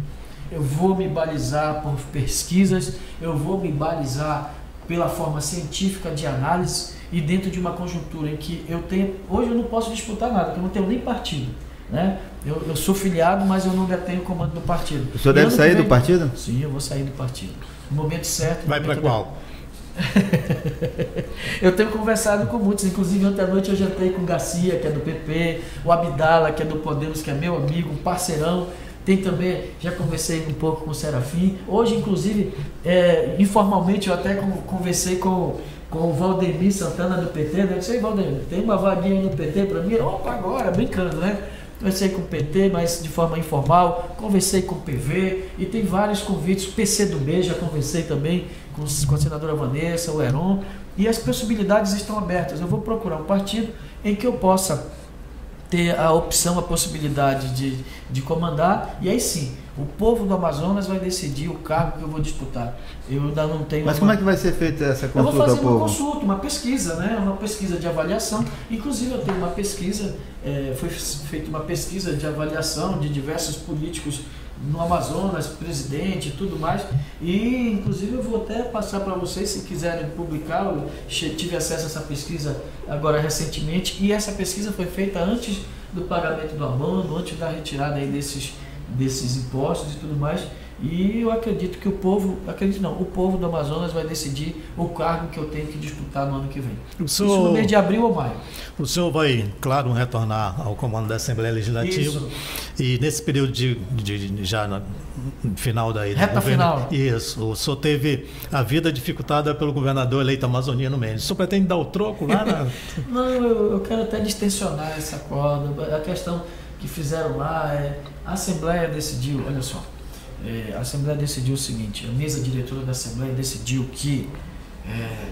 Eu vou me balizar por pesquisas, eu vou me balizar pela forma científica de análise e dentro de uma conjuntura em que eu tenho. Hoje eu não posso disputar nada, porque eu não tenho nem partido. Né? Eu, eu sou filiado, mas eu não detenho o comando do partido. O senhor deve sair vem, do partido? Sim, eu vou sair do partido. No momento certo. Vai para qual? eu tenho conversado com muitos, inclusive ontem à noite eu jantei com o Garcia, que é do PP, o Abdala, que é do Podemos, que é meu amigo, um parceirão. Tem também, já conversei um pouco com o Serafim. Hoje, inclusive, é, informalmente, eu até conversei com, com o Valdemir Santana do PT. Né? Eu disse, Valdemir, tem uma vaguinha no PT para mim? Opa, agora, brincando, né? Conversei com o PT, mas de forma informal. Conversei com o PV e tem vários convites. PC do B, já conversei também com, com a senadora Vanessa, o Heron. E as possibilidades estão abertas. Eu vou procurar um partido em que eu possa ter a opção, a possibilidade de, de comandar. E aí sim, o povo do Amazonas vai decidir o cargo que eu vou disputar. Eu ainda não tenho. Mas como é que vai ser feita essa consulta? Eu vou fazer uma consulta, uma pesquisa, né? Uma pesquisa de avaliação. Inclusive eu tenho uma pesquisa, é, foi feita uma pesquisa de avaliação de diversos políticos no Amazonas, presidente e tudo mais. E inclusive eu vou até passar para vocês se quiserem publicar. Eu tive acesso a essa pesquisa agora recentemente e essa pesquisa foi feita antes do pagamento do abono, antes da retirada aí desses desses impostos e tudo mais. E eu acredito que o povo, acredito não, o povo do Amazonas vai decidir o cargo que eu tenho que disputar no ano que vem. O senhor, Isso no mês de abril ou maio. O senhor vai, claro, retornar ao comando da Assembleia Legislativa. Isso. E nesse período de, de, de já no final da Reta governo, final. Isso. O senhor teve a vida dificultada pelo governador eleito amazoniano Mendes. O senhor pretende dar o troco lá na... não, eu, eu quero até distensionar essa corda. A questão que fizeram lá é a Assembleia decidiu, olha só, é, a Assembleia decidiu o seguinte, a mesa diretora da Assembleia decidiu que é,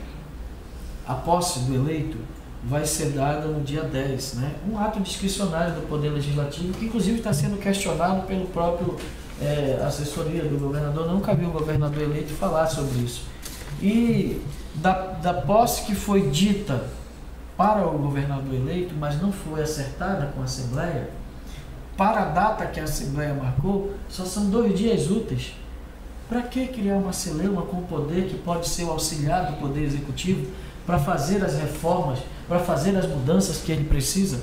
a posse do eleito vai ser dada no dia 10, né? um ato discricionário do Poder Legislativo, que inclusive está sendo questionado pelo próprio é, assessoria do governador, nunca vi o governador eleito falar sobre isso. E da, da posse que foi dita para o governador eleito, mas não foi acertada com a Assembleia, para a data que a Assembleia marcou, só são dois dias úteis. Para que criar uma celeuma com poder que pode ser o auxiliar do Poder Executivo para fazer as reformas, para fazer as mudanças que ele precisa?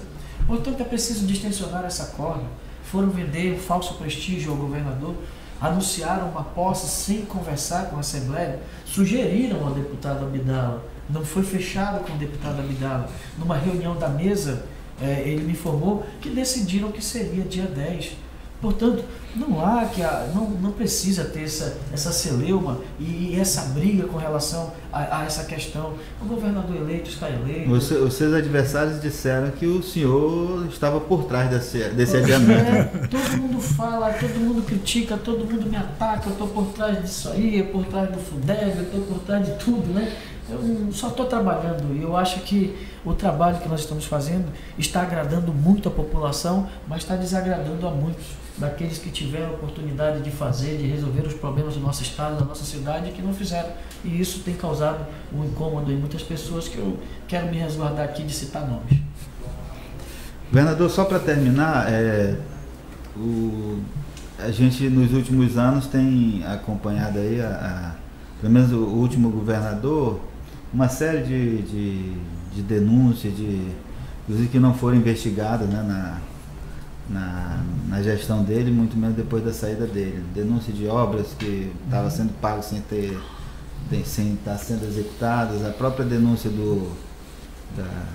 Portanto, é preciso distensionar essa corda. Foram vender um falso prestígio ao governador. anunciaram uma posse sem conversar com a Assembleia, sugeriram ao deputado Abdala, não foi fechado com o deputado Abdala. Numa reunião da mesa, é, ele me informou que decidiram que seria dia 10. Portanto, não há que a, não, não precisa ter essa, essa celeuma e, essa briga com relação a, a, essa questão. O governador eleito está eleito. Os, os, seus adversários disseram que o senhor estava por trás desse, desse adiamento. É, todo mundo fala, todo mundo critica, todo mundo me ataca, eu estou por trás disso aí, por trás do FUDEB, eu estou por trás de tudo, né? Eu só estou trabalhando e eu acho que o trabalho que nós estamos fazendo está agradando muito a população, mas está desagradando a muitos daqueles que tiveram a oportunidade de fazer, de resolver os problemas do nosso estado, da nossa cidade que não fizeram. E isso tem causado um incômodo em muitas pessoas que eu quero me resguardar aqui de citar nomes. Governador, só para terminar, é, o, a gente nos últimos anos tem acompanhado aí, a, a, pelo menos o último governador, uma série de, de, de denúncias, de, inclusive que não foram investigadas né, na, na, na, gestão dele, muito menos depois da saída dele. Denúncia de obras que estava uhum. sendo pago sem ter sem estar sendo executadas, a própria denúncia do, da,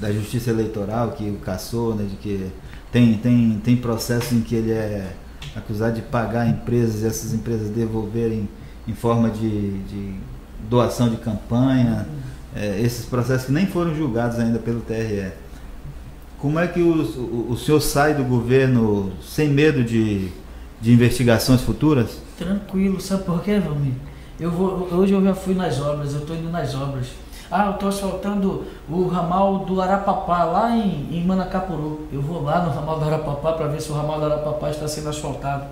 da justiça eleitoral que o caçou, né, de que tem, tem, tem processos em que ele é acusado de pagar empresas e essas empresas devolverem em forma de, de doação de campanha, é, esses processos que nem foram julgados ainda pelo TRE. Como é que o, o, o senhor sai do governo sem medo de, de investigações futuras? Tranquilo, sabe por quê, Valmir? Eu vou, hoje eu já fui nas obras, eu estou indo nas obras. Ah, eu estou asfaltando o ramal do Arapapá, lá em, em Manacapuru. Eu vou lá no ramal do Arapapá para ver se o ramal do Arapapá está sendo asfaltado.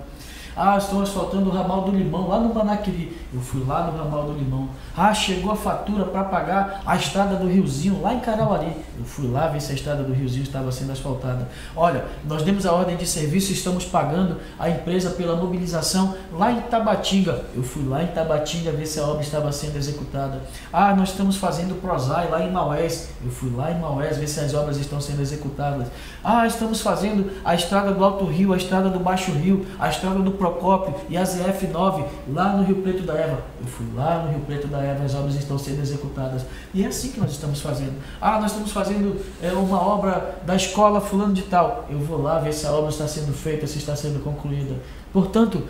Ah, estão asfaltando o ramal do Limão, lá no Manaquiri. Eu fui lá no ramal do Limão. Ah, chegou a fatura para pagar a estrada do Riozinho, lá em Carauari. Eu fui lá ver se a estrada do Riozinho estava sendo asfaltada. Olha, nós demos a ordem de serviço e estamos pagando a empresa pela mobilização lá em Tabatinga. Eu fui lá em Tabatinga ver se a obra estava sendo executada. Ah, nós estamos fazendo o Prosai lá em Maués. Eu fui lá em Maués ver se as obras estão sendo executadas. Ah, estamos fazendo a estrada do Alto Rio, a estrada do Baixo Rio, a estrada do Procópio e a ZF9 lá no Rio Preto da Eva. Eu fui lá no Rio Preto da Eva, as obras estão sendo executadas. E é assim que nós estamos fazendo. Ah, nós estamos fazendo é, uma obra da escola fulano de tal. Eu vou lá ver se a obra está sendo feita, se está sendo concluída. Portanto,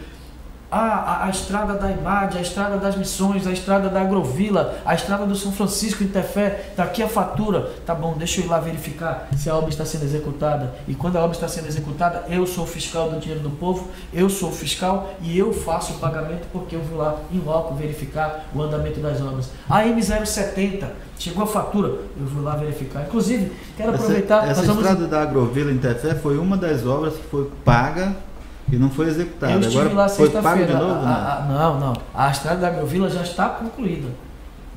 a, a, a, estrada da Imade, a estrada das Missões, a estrada da Agrovila, a estrada do São Francisco Interfé, está aqui a fatura. Tá bom, deixa eu ir lá verificar se a obra está sendo executada. E quando a obra está sendo executada, eu sou o fiscal do dinheiro do povo, eu sou o fiscal e eu faço o pagamento porque eu vou lá em loco verificar o andamento das obras. A M070, chegou a fatura, eu vou lá verificar. Inclusive, quero aproveitar. Essa, essa estrada vamos... da Agrovila Interfé foi uma das obras que foi paga e não foi executado. Eu estive Agora lá sexta-feira. Não, não. A estrada da Agrovila já está concluída.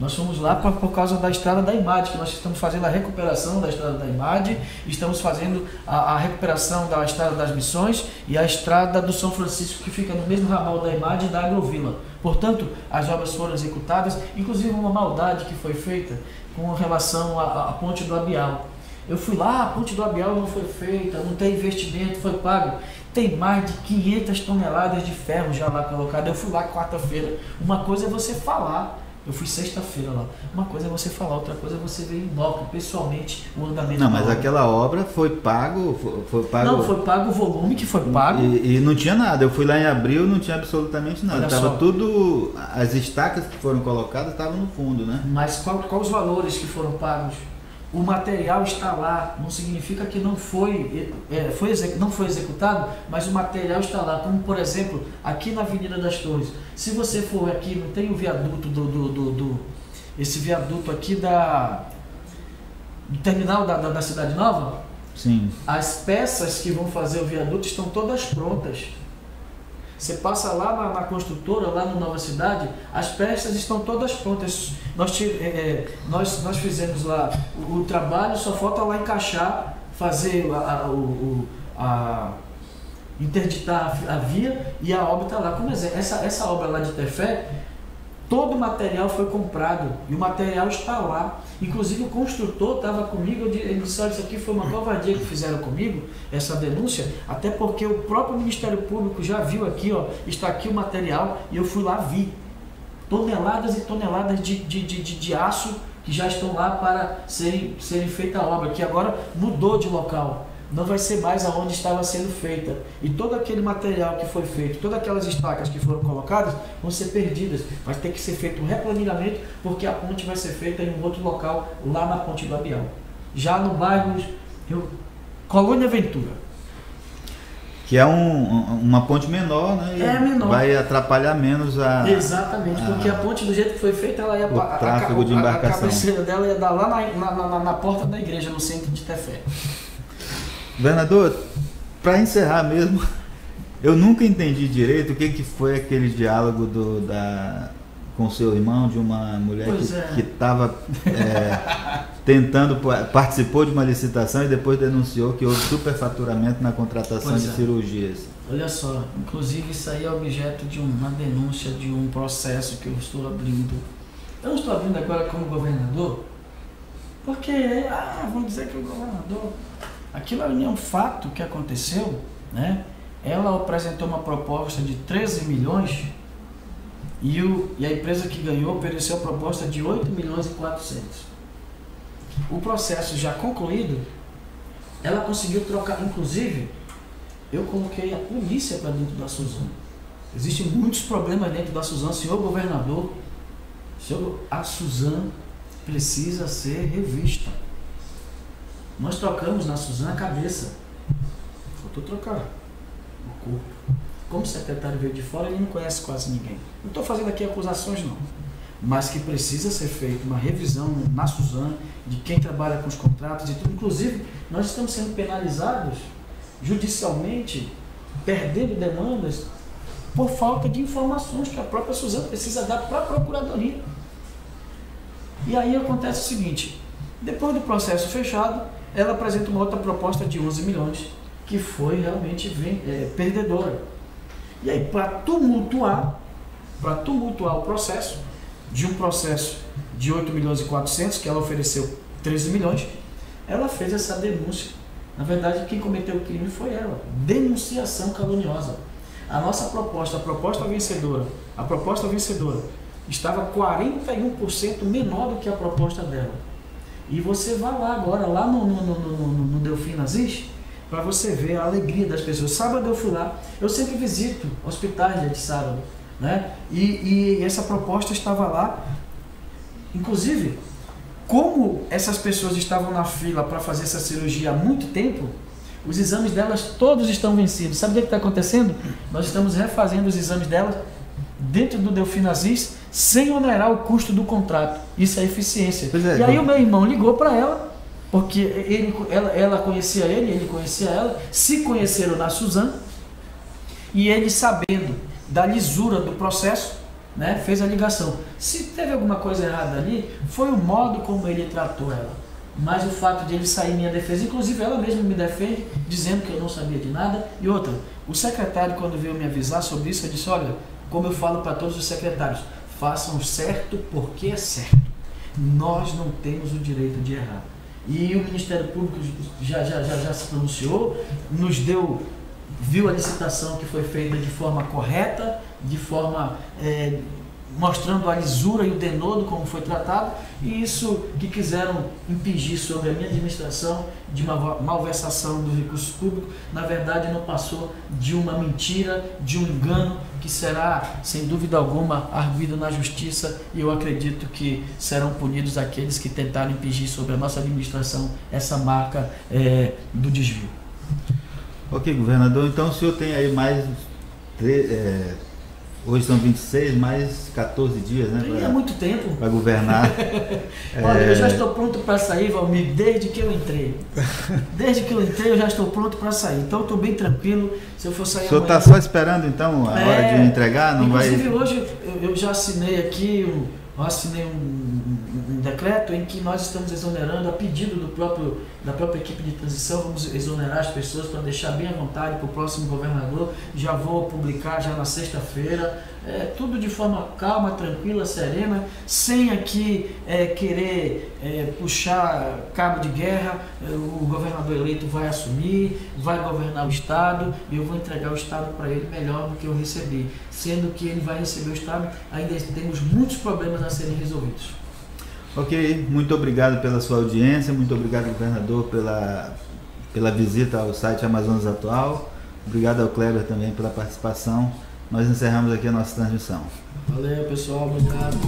Nós fomos lá por, por causa da estrada da IMAD, que nós estamos fazendo a recuperação da estrada da IMAD, estamos fazendo a, a, recuperação da estrada das Missões e a estrada do São Francisco, que fica no mesmo ramal da IMAD e da Agrovila. Portanto, as obras foram executadas, inclusive uma maldade que foi feita com relação à, à ponte do Abial. Eu fui lá, a ponte do Abial não foi feita, não tem investimento, foi pago. Tem mais de 500 toneladas de ferro já lá colocado. Eu fui lá quarta-feira. Uma coisa é você falar. Eu fui sexta-feira lá. Uma coisa é você falar, outra coisa é você ver em loco, pessoalmente, o andamento Não, mas obra. aquela obra foi pago, foi, foi, pago. Não, foi pago o volume que foi pago. E, e não tinha nada. Eu fui lá em abril, não tinha absolutamente nada. Estava tudo. As estacas que foram colocadas estavam no fundo, né? Mas qual, qual os valores que foram pagos? O material está lá, não significa que não foi, é, foi não foi executado, mas o material está lá. Como, por exemplo, aqui na Avenida das Torres. Se você for aqui, não tem o viaduto do. do, do, do esse viaduto aqui da. do terminal da, da, da Cidade Nova? Sim. As peças que vão fazer o viaduto estão todas prontas. Você passa lá na, na, construtora, lá no Nova Cidade, as peças estão todas prontas. Nós, é, é, nós, nós fizemos lá o, o, trabalho, só falta lá encaixar, fazer a, o, a interditar a, via e a obra está lá. Como exemplo, essa, essa obra lá de Tefé, Todo o material foi comprado e o material está lá. Inclusive o construtor estava comigo, ele disse, olha, isso aqui foi uma covardia que fizeram comigo, essa denúncia, até porque o próprio Ministério Público já viu aqui, ó, está aqui o material, e eu fui lá vi. Toneladas e toneladas de, de, de, de, de aço que já estão lá para serem, serem feita a obra, que agora mudou de local não vai ser mais aonde estava sendo feita. E todo aquele material que foi feito, todas aquelas estacas que foram colocadas, vão ser perdidas. Vai ter que ser feito um replanejamento, porque a ponte vai ser feita em um outro local, lá na Ponte do Abial. Já no bairro eu, Colônia Ventura. Que é um, uma ponte menor, né? E é menor. Vai atrapalhar menos a. Exatamente, a, porque a ponte do jeito que foi feita, ela ia o a, tráfego a, de embarcação. a cabeceira dela ia dar lá na, na, na, na porta da igreja, no centro de Tefé. Governador, para encerrar mesmo, eu nunca entendi direito o que, que foi aquele diálogo do, da, com seu irmão de uma mulher pois que estava é. é, tentando, participou de uma licitação e depois denunciou que houve superfaturamento na contratação pois de é. cirurgias. Olha só, inclusive isso aí é objeto de uma denúncia de um processo que eu estou abrindo. Eu não estou abrindo agora como governador, porque, ah, vamos dizer que o governador Aquilo ali é um fato que aconteceu, né? Ela apresentou uma proposta de 13 milhões e, o, e a empresa que ganhou ofereceu a proposta de 8 milhões e 400. O processo já concluído, ela conseguiu trocar, inclusive, eu coloquei a polícia para dentro da Suzano. Existem muitos problemas dentro da Suzano, senhor governador. Senhor, a Suzano precisa ser revista. Nós trocamos na Suzana a cabeça. Faltou trocar o corpo. Como o secretário veio de fora, ele não conhece quase ninguém. Não estou fazendo aqui acusações, não. Mas que precisa ser feita uma revisão na Suzana de quem trabalha com os contratos e tudo. Inclusive, nós estamos sendo penalizados judicialmente, perdendo demandas por falta de informações que a própria Suzana precisa dar para a Procuradoria. E aí acontece o seguinte: depois do processo fechado, ela apresenta uma outra proposta de 11 milhões, que foi realmente é, perdedora. E aí, para tumultuar, para tumultuar o processo, de um processo de 8 milhões e 400, que ela ofereceu 13 milhões, ela fez essa denúncia. Na verdade, quem cometeu o crime foi ela. Denunciação caluniosa. A nossa proposta, a proposta vencedora, a proposta vencedora estava 41% menor do que a proposta dela. E você vai lá agora, lá no, no, no, no, no Delfim Nazis, para você ver a alegria das pessoas. Sábado eu fui lá, eu sempre visito hospitais de sábado, né? E, e essa proposta estava lá. Inclusive, como essas pessoas estavam na fila para fazer essa cirurgia há muito tempo, os exames delas todos estão vencidos. Sabe o que está acontecendo? Nós estamos refazendo os exames delas dentro do Delfim Nazis sem onerar o custo do contrato. Isso é eficiência. É, e aí o meu irmão ligou para ela, porque ele, ela, ela conhecia ele, ele conhecia ela, se conheceram na Suzana, e ele sabendo da lisura do processo, né, fez a ligação. Se teve alguma coisa errada ali, foi o modo como ele tratou ela. Mas o fato de ele sair em minha defesa, inclusive ela mesma me defende, dizendo que eu não sabia de nada. E outra, o secretário, quando veio me avisar sobre isso, eu disse: Olha, como eu falo para todos os secretários, façam certo porque é certo. Nós não temos o direito de errar. E o Ministério Público já, já, já, já se pronunciou, nos deu, viu a licitação que foi feita de forma correta, de forma é, mostrando a lisura e o denodo como foi tratado, e isso que quiseram impingir sobre a minha administração de uma malversação dos recursos públicos, na verdade não passou de uma mentira, de um engano que será, sem dúvida alguma, arguido na justiça e eu acredito que serão punidos aqueles que tentaram impingir sobre a nossa administração essa marca é, do desvio. Ok, governador, então o senhor tem aí mais é, Hoje são 26, mais 14 dias, né? Pra, é muito tempo. Para governar. Olha, é... eu já estou pronto para sair, Valmir, desde que eu entrei. Desde que eu entrei, eu já estou pronto para sair. Então, estou bem tranquilo. Se eu for sair O senhor está só esperando, então, a é... hora de entregar? Não Inclusive, vai... hoje eu, eu já assinei aqui, eu assinei um, decreto em que nós estamos exonerando, a pedido do próprio, da própria equipe de transição, vamos exonerar as pessoas para deixar bem à vontade para o próximo governador. Já vou publicar já na sexta-feira. é, tudo de forma calma, tranquila, serena, sem aqui é, querer é, puxar cabo de guerra. É, o governador eleito vai assumir, vai governar o Estado e eu vou entregar o Estado para ele melhor do que eu recebi. Sendo que ele vai receber o Estado, ainda temos muitos problemas a serem resolvidos. Ok, muito obrigado pela sua audiência, muito obrigado, governador, pela, pela visita ao site Amazonas Atual. Obrigado ao Kleber também pela participação. Nós encerramos aqui a nossa transmissão. Valeu, pessoal. Obrigado.